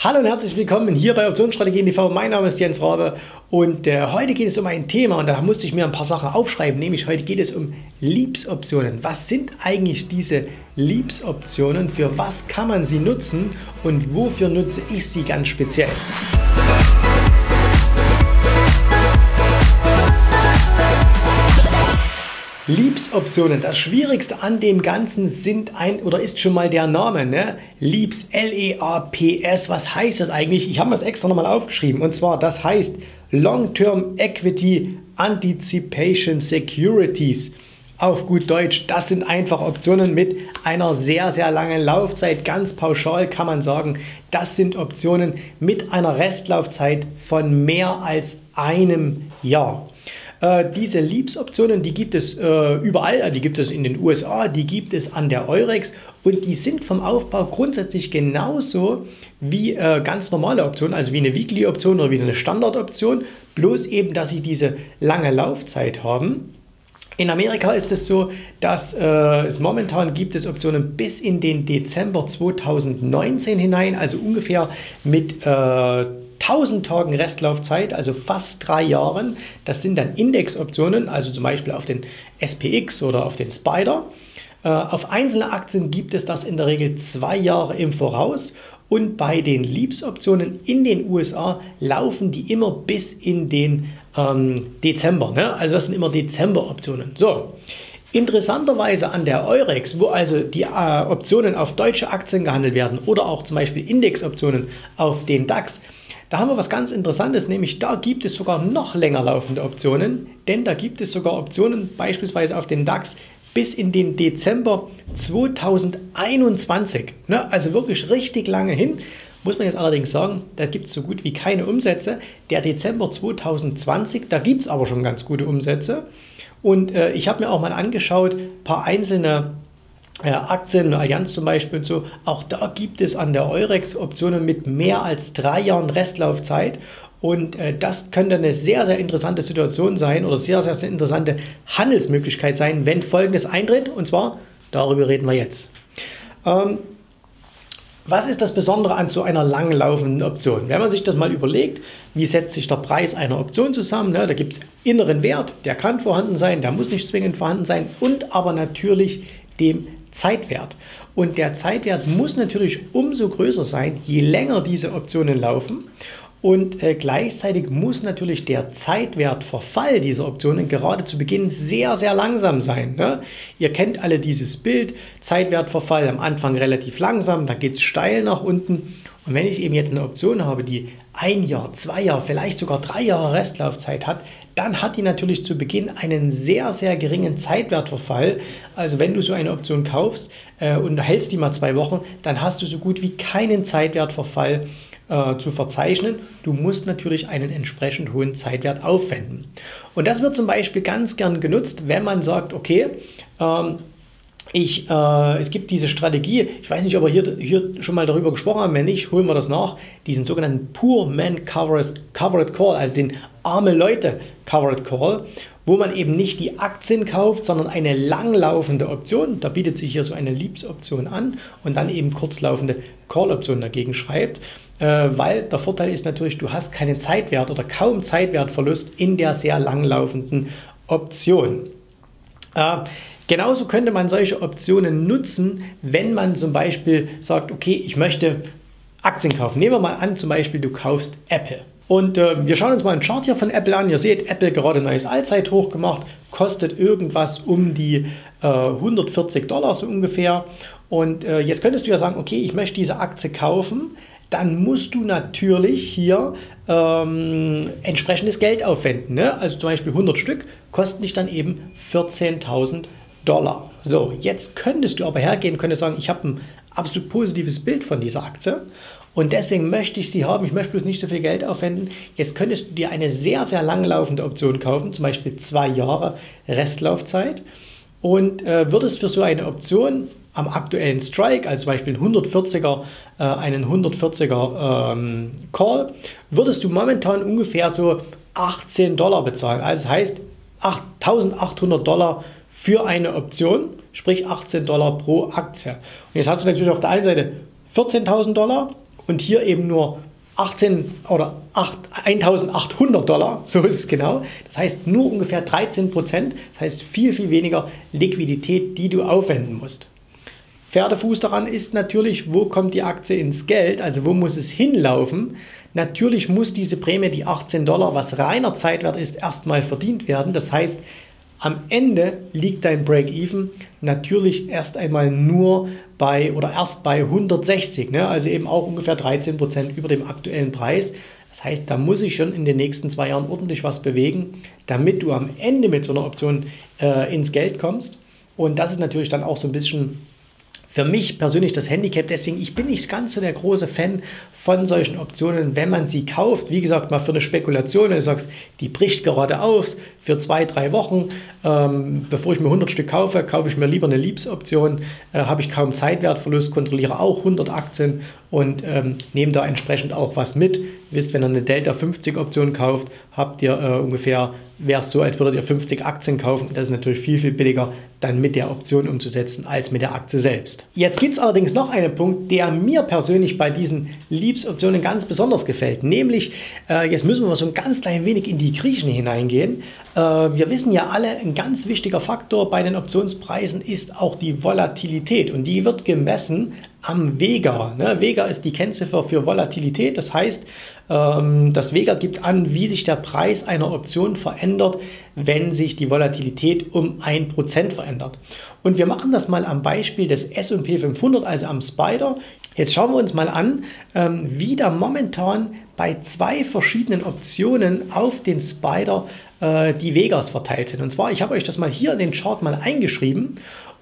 Hallo und herzlich willkommen hier bei Optionsstrategien TV. Mein Name ist Jens Rabe und äh, heute geht es um ein Thema und da musste ich mir ein paar Sachen aufschreiben, nämlich heute geht es um Leaps-Optionen. Was sind eigentlich diese Leaps-Optionen? Für was kann man sie nutzen und wofür nutze ich sie ganz speziell? Leaps-Optionen. Das Schwierigste an dem Ganzen sind ein oder ist schon mal der Name. Ne? Leaps, L-E-A-P-S. Was heißt das eigentlich? Ich habe das extra nochmal aufgeschrieben. Und zwar, das heißt Long-Term Equity Anticipation Securities. Auf gut Deutsch, das sind einfach Optionen mit einer sehr, sehr langen Laufzeit. Ganz pauschal kann man sagen, das sind Optionen mit einer Restlaufzeit von mehr als einem Jahr. Äh, diese Leaps-Optionen, die gibt es äh, überall, die gibt es in den USA, die gibt es an der Eurex. Und die sind vom Aufbau grundsätzlich genauso wie äh, ganz normale Optionen, also wie eine Weekly-Option oder wie eine Standard-Option, bloß eben, dass sie diese lange Laufzeit haben. In Amerika ist es so, dass äh, es momentan gibt es Optionen bis in den Dezember 2019 hinein, also ungefähr mit äh, 1000 Tagen Restlaufzeit, also fast drei Jahren. Das sind dann Indexoptionen, also zum Beispiel auf den SPX oder auf den Spider. Äh, auf einzelne Aktien gibt es das in der Regel zwei Jahre im Voraus und bei den Leaps-Optionen in den USA laufen die immer bis in den ähm, Dezember. Ne? Also das sind immer Dezember-Optionen. So, interessanterweise an der Eurex, wo also die äh, Optionen auf deutsche Aktien gehandelt werden oder auch zum Beispiel Indexoptionen auf den DAX, da haben wir was ganz Interessantes, nämlich da gibt es sogar noch länger laufende Optionen, denn da gibt es sogar Optionen beispielsweise auf den DAX bis in den Dezember 2021. Ne? Also wirklich richtig lange hin. Muss man jetzt allerdings sagen, da gibt es so gut wie keine Umsätze. Der Dezember 2020, da gibt es aber schon ganz gute Umsätze. Und äh, ich habe mir auch mal angeschaut, ein paar einzelne äh, Aktien, Allianz zum Beispiel und so, auch da gibt es an der Eurex Optionen mit mehr als drei Jahren Restlaufzeit. Und äh, das könnte eine sehr, sehr interessante Situation sein oder sehr, sehr, sehr interessante Handelsmöglichkeit sein, wenn Folgendes eintritt. Und zwar, darüber reden wir jetzt. Ähm, was ist das Besondere an so einer langlaufenden Option? Wenn man sich das mal überlegt, wie setzt sich der Preis einer Option zusammen? Ne? Da gibt es inneren Wert, der kann vorhanden sein, der muss nicht zwingend vorhanden sein und aber natürlich dem Zeitwert. Und der Zeitwert muss natürlich umso größer sein, je länger diese Optionen laufen. Und äh, gleichzeitig muss natürlich der Zeitwertverfall dieser Optionen gerade zu Beginn sehr, sehr langsam sein. Ne? Ihr kennt alle dieses Bild, Zeitwertverfall am Anfang relativ langsam, dann geht es steil nach unten. Und wenn ich eben jetzt eine Option habe, die ein Jahr, zwei Jahre, vielleicht sogar drei Jahre Restlaufzeit hat, dann hat die natürlich zu Beginn einen sehr, sehr geringen Zeitwertverfall. Also wenn du so eine Option kaufst äh, und hältst die mal zwei Wochen, dann hast du so gut wie keinen Zeitwertverfall äh, zu verzeichnen. Du musst natürlich einen entsprechend hohen Zeitwert aufwenden. Und das wird zum Beispiel ganz gern genutzt, wenn man sagt, okay, ähm, ich, äh, es gibt diese Strategie, ich weiß nicht, ob wir hier, hier schon mal darüber gesprochen haben, wenn nicht, holen wir das nach, diesen sogenannten Poor Man Covered, Covered Call, also den arme Leute Covered Call, wo man eben nicht die Aktien kauft, sondern eine langlaufende Option, da bietet sich hier so eine Leaps-Option an und dann eben kurzlaufende Call-Option dagegen schreibt, äh, weil der Vorteil ist natürlich, du hast keinen Zeitwert oder kaum Zeitwertverlust in der sehr langlaufenden Option. Äh, Genauso könnte man solche Optionen nutzen, wenn man zum Beispiel sagt, okay, ich möchte Aktien kaufen. Nehmen wir mal an, zum Beispiel du kaufst Apple. Und äh, wir schauen uns mal einen Chart hier von Apple an. Ihr seht, Apple gerade neues Allzeithoch gemacht, kostet irgendwas um die äh, 140 Dollar so ungefähr. Und äh, jetzt könntest du ja sagen, okay, ich möchte diese Aktie kaufen. Dann musst du natürlich hier ähm, entsprechendes Geld aufwenden. Ne? Also zum Beispiel 100 Stück kosten dich dann eben 14.000 Dollar. So, jetzt könntest du aber hergehen, könntest sagen, ich habe ein absolut positives Bild von dieser Aktie und deswegen möchte ich sie haben. Ich möchte bloß nicht so viel Geld aufwenden. Jetzt könntest du dir eine sehr, sehr langlaufende Option kaufen, zum Beispiel zwei Jahre Restlaufzeit und äh, würdest für so eine Option am aktuellen Strike, also zum Beispiel einen 140er, äh, einen 140er ähm, Call, würdest du momentan ungefähr so 18 Dollar bezahlen. Also das heißt 1800 Dollar für eine Option, sprich 18 Dollar pro Aktie. Und jetzt hast du natürlich auf der einen Seite 14.000 Dollar und hier eben nur 18 oder 8, 1800 Dollar, so ist es genau. Das heißt nur ungefähr 13 Prozent, das heißt viel, viel weniger Liquidität, die du aufwenden musst. Pferdefuß daran ist natürlich, wo kommt die Aktie ins Geld, also wo muss es hinlaufen. Natürlich muss diese Prämie, die 18 Dollar, was reiner Zeitwert ist, erstmal verdient werden. Das heißt, am Ende liegt dein Break-Even natürlich erst einmal nur bei oder erst bei 160, ne? also eben auch ungefähr 13 Prozent über dem aktuellen Preis. Das heißt, da muss ich schon in den nächsten zwei Jahren ordentlich was bewegen, damit du am Ende mit so einer Option äh, ins Geld kommst. Und das ist natürlich dann auch so ein bisschen für mich persönlich das Handicap. Deswegen, ich bin nicht ganz so der große Fan von solchen Optionen, wenn man sie kauft. Wie gesagt, mal für eine Spekulation, wenn du sagst, die bricht gerade auf für zwei, drei Wochen. Ähm, bevor ich mir 100 Stück kaufe, kaufe ich mir lieber eine Liebsoption. Äh, Habe ich kaum Zeitwertverlust, kontrolliere auch 100 Aktien und ähm, nehme da entsprechend auch was mit. Ihr wisst, wenn ihr eine Delta 50 Option kauft, habt ihr äh, ungefähr, wäre es so, als würdet ihr 50 Aktien kaufen. Das ist natürlich viel, viel billiger, dann mit der Option umzusetzen, als mit der Aktie selbst. Jetzt gibt es allerdings noch einen Punkt, der mir persönlich bei diesen Liebsoptionen ganz besonders gefällt. Nämlich, äh, jetzt müssen wir mal so ein ganz klein wenig in die Griechen hineingehen. Äh, wir wissen ja alle, ein ganz wichtiger Faktor bei den Optionspreisen ist auch die Volatilität. Und die wird gemessen am Vega. Ne? Vega ist die Kennziffer für Volatilität. Das heißt, ähm, das Vega gibt an, wie sich der Preis einer Option verändert, wenn sich die Volatilität um 1% verändert. Und wir machen das mal am Beispiel des SP 500, also am Spider. Jetzt schauen wir uns mal an, ähm, wie da momentan bei zwei verschiedenen Optionen auf den Spider äh, die Vegas verteilt sind. Und zwar, ich habe euch das mal hier in den Chart mal eingeschrieben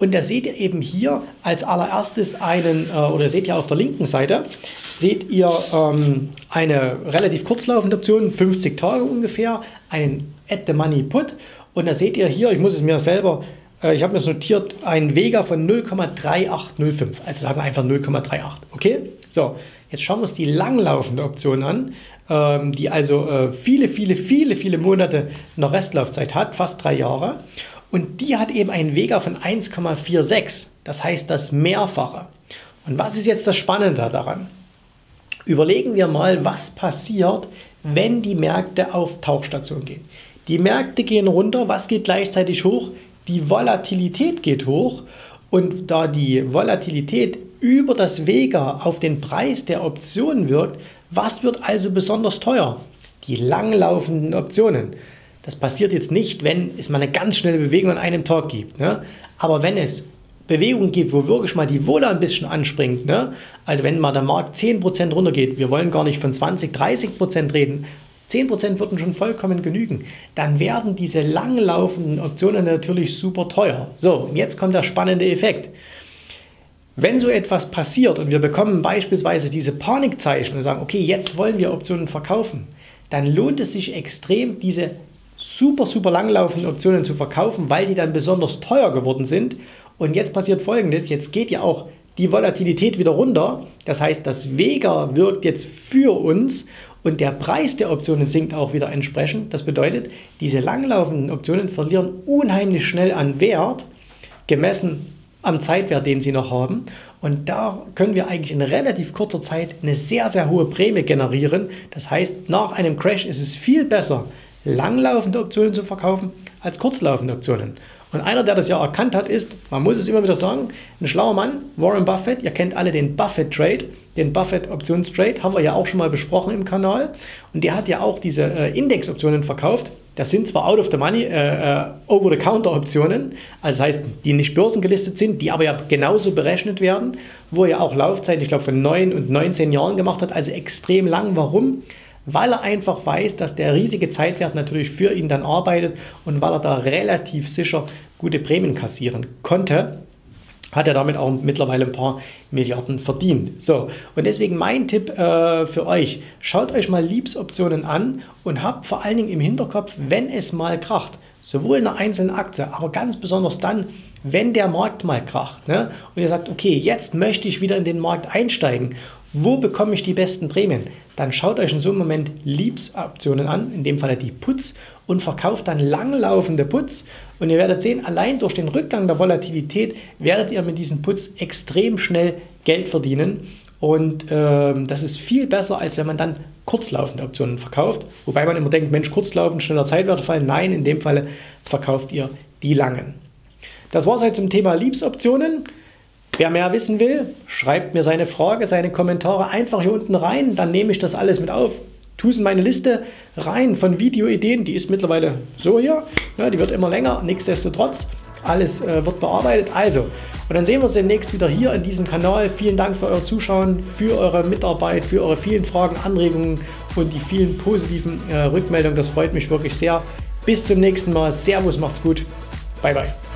und da seht ihr eben hier als allererstes einen, äh, oder seht ihr auf der linken Seite, seht ihr ähm, eine relativ kurzlaufende Option, 50 Tage ungefähr, einen At the Money Put. Und da seht ihr hier, ich muss es mir selber, äh, ich habe mir das notiert, ein Vega von 0,3805. Also sagen wir einfach 0,38. Okay? So, jetzt schauen wir uns die langlaufende Option an, ähm, die also äh, viele, viele, viele, viele Monate noch Restlaufzeit hat, fast drei Jahre. Und die hat eben einen Vega von 1,46. Das heißt das Mehrfache. Und was ist jetzt das Spannende daran? Überlegen wir mal, was passiert, wenn die Märkte auf Tauchstation gehen. Die Märkte gehen runter, was geht gleichzeitig hoch? Die Volatilität geht hoch und da die Volatilität über das Vega auf den Preis der Optionen wirkt, was wird also besonders teuer? Die langlaufenden Optionen. Das passiert jetzt nicht, wenn es mal eine ganz schnelle Bewegung an einem Tag gibt. Ne? Aber wenn es Bewegungen gibt, wo wirklich mal die Wohle ein bisschen anspringt, ne? also wenn mal der Markt 10% runtergeht, wir wollen gar nicht von 20, 30% reden, 10% würden schon vollkommen genügen, dann werden diese langlaufenden Optionen natürlich super teuer. So, und jetzt kommt der spannende Effekt. Wenn so etwas passiert und wir bekommen beispielsweise diese Panikzeichen und sagen, okay, jetzt wollen wir Optionen verkaufen, dann lohnt es sich extrem, diese super, super langlaufenden Optionen zu verkaufen, weil die dann besonders teuer geworden sind. Und jetzt passiert Folgendes, jetzt geht ja auch die Volatilität wieder runter. Das heißt, das Vega wirkt jetzt für uns und der Preis der Optionen sinkt auch wieder entsprechend. Das bedeutet, diese langlaufenden Optionen verlieren unheimlich schnell an Wert, gemessen am Zeitwert, den sie noch haben. Und da können wir eigentlich in relativ kurzer Zeit eine sehr, sehr hohe Prämie generieren. Das heißt, nach einem Crash ist es viel besser, langlaufende Optionen zu verkaufen als kurzlaufende Optionen. Und einer, der das ja erkannt hat, ist, man muss es immer wieder sagen, ein schlauer Mann, Warren Buffett. Ihr kennt alle den Buffett Trade, den Buffett Optionstrade, haben wir ja auch schon mal besprochen im Kanal. Und der hat ja auch diese äh, Indexoptionen verkauft. Das sind zwar out of the money, äh, äh, over-the-counter-Optionen, also das heißt, die nicht börsengelistet sind, die aber ja genauso berechnet werden, wo er ja auch Laufzeit, ich glaube, von 9 und 19 Jahren gemacht hat, also extrem lang. Warum? Weil er einfach weiß, dass der riesige Zeitwert natürlich für ihn dann arbeitet und weil er da relativ sicher gute Prämien kassieren konnte, hat er damit auch mittlerweile ein paar Milliarden verdient. So, und deswegen mein Tipp äh, für euch, schaut euch mal Liebsoptionen an und habt vor allen Dingen im Hinterkopf, wenn es mal kracht, sowohl in einer einzelnen Aktie, aber ganz besonders dann, wenn der Markt mal kracht ne? und ihr sagt, okay, jetzt möchte ich wieder in den Markt einsteigen wo bekomme ich die besten Prämien? Dann schaut euch in so einem Moment Liebsoptionen an, in dem Fall die Putz, und verkauft dann langlaufende Putz. Und ihr werdet sehen, allein durch den Rückgang der Volatilität werdet ihr mit diesem Putz extrem schnell Geld verdienen. Und ähm, das ist viel besser, als wenn man dann kurzlaufende Optionen verkauft. Wobei man immer denkt, Mensch, kurzlaufend, schneller Zeitwerte fallen. Nein, in dem Fall verkauft ihr die langen. Das war es halt zum Thema Liebsoptionen. Wer mehr wissen will, schreibt mir seine Frage, seine Kommentare einfach hier unten rein. Dann nehme ich das alles mit auf. Tu es in meine Liste rein von Videoideen. Die ist mittlerweile so hier. Ja, die wird immer länger. Nichtsdestotrotz, alles äh, wird bearbeitet. Also, und dann sehen wir uns demnächst wieder hier in diesem Kanal. Vielen Dank für euer Zuschauen, für eure Mitarbeit, für eure vielen Fragen, Anregungen und die vielen positiven äh, Rückmeldungen. Das freut mich wirklich sehr. Bis zum nächsten Mal. Servus, macht's gut. Bye, bye.